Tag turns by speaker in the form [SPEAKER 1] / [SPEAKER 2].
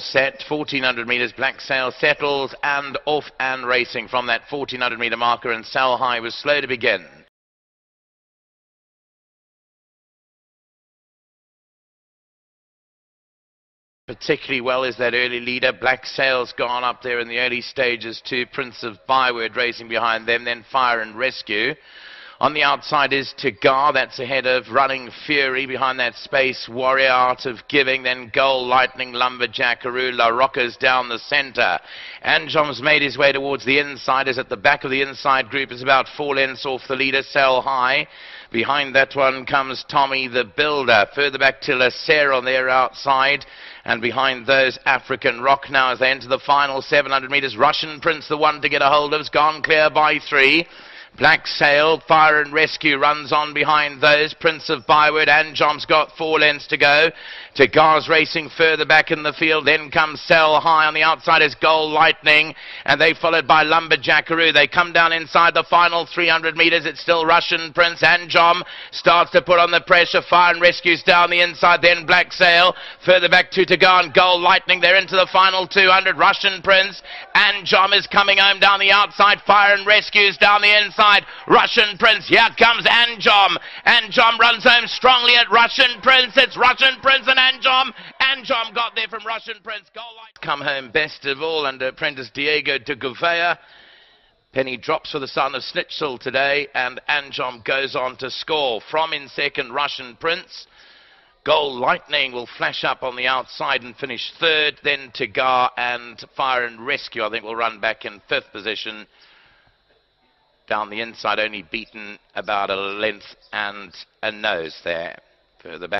[SPEAKER 1] set. 1400 metres. Black Sail settles and off and racing from that 1400 metre marker. And Sell High was slow to begin. particularly well is that early leader. Black Sail's gone up there in the early stages too. Prince of Byword racing behind them, then Fire and Rescue. On the outside is Tagar, that's ahead of Running Fury. Behind that space, Warrior Art of Giving. Then Gold Lightning, Lumber Jackaroo, La Rocca's down the centre. Anjom's made his way towards the inside. Is at the back of the inside group. Is about four lengths off the leader, Sell High. Behind that one comes Tommy the Builder. Further back to Lacer on their outside. And behind those, African Rock now as they enter the final 700 metres. Russian Prince, the one to get a hold of, has gone clear by three. Black Sail, Fire and Rescue runs on behind those. Prince of Byword Anjom's got four lengths to go. Tagar's racing further back in the field. Then comes Sell High on the outside is Gold Lightning. And they followed by Lumber Jackaroo. They come down inside the final 300 metres. It's still Russian Prince Anjom starts to put on the pressure. Fire and Rescue's down the inside. Then Black Sail. Further back to Tagar and Gold Lightning. They're into the final 200. Russian Prince Anjom is coming home down the outside. Fire and Rescue's down the inside Russian Prince. Here comes Anjom. Anjom runs home strongly at Russian Prince. It's Russian Prince and Anjom. Anjom got there from Russian Prince. Goal line. Come home best of all under apprentice Diego de Gouveia. Penny drops for the son of Snitzel today, and Anjom goes on to score. From in second, Russian Prince. Gold Lightning will flash up on the outside and finish third. Then Tagar and Fire and Rescue, I think, will run back in fifth position down the inside, only beaten about a length and a nose there further back.